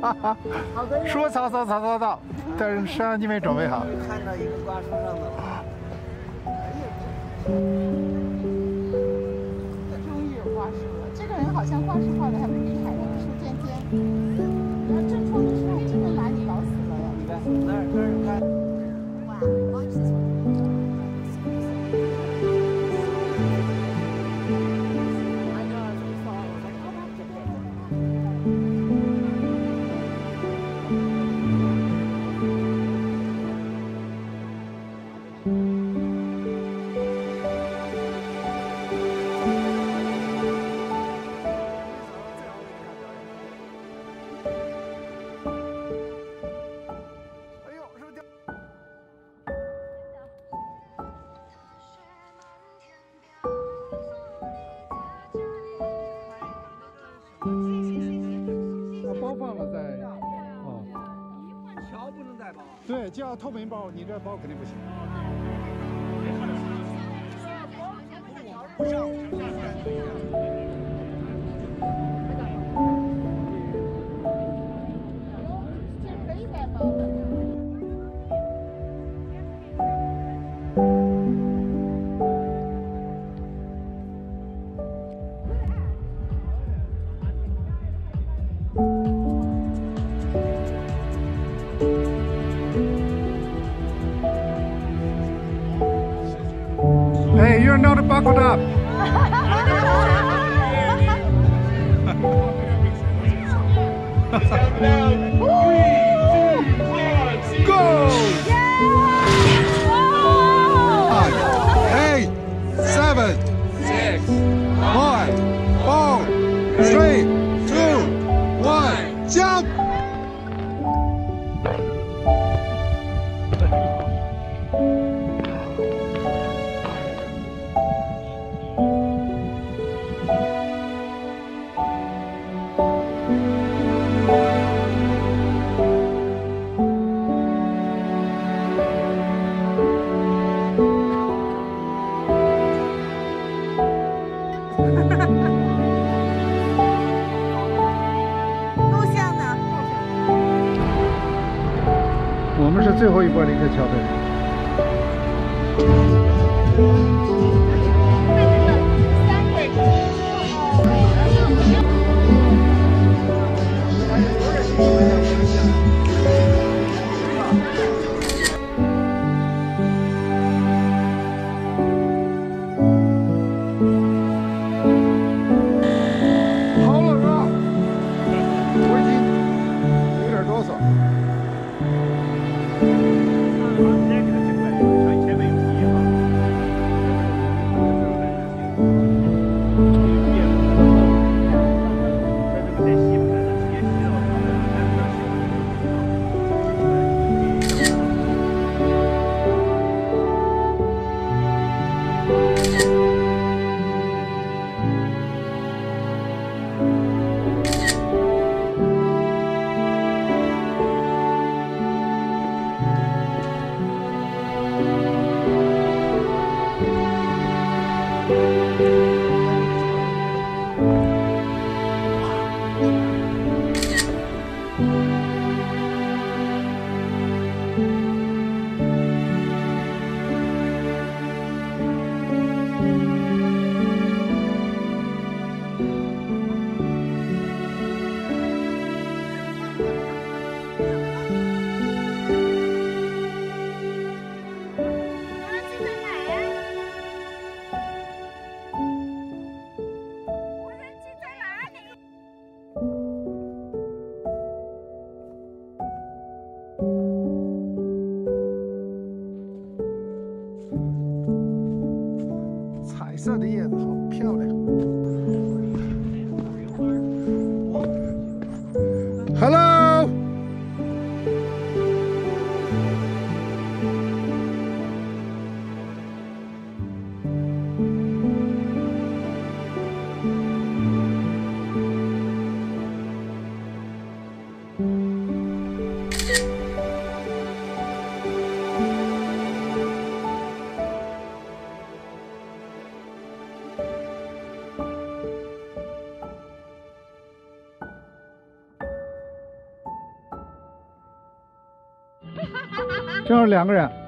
哈哈。说曹操，曹操到，但是摄像机没准备好。看到一个挂树上的了。终于有挂树了，这个人好像挂树画的还不厉害的，树尖尖。把包放了再，哦，桥不能带包。对，就要透明包，你这包肯定不行。这 up. Go! Five, eight, seven, six, five, four, three, two, one, jump! 我们是最后一波离开桥的人色的叶子好漂亮。正好两个人。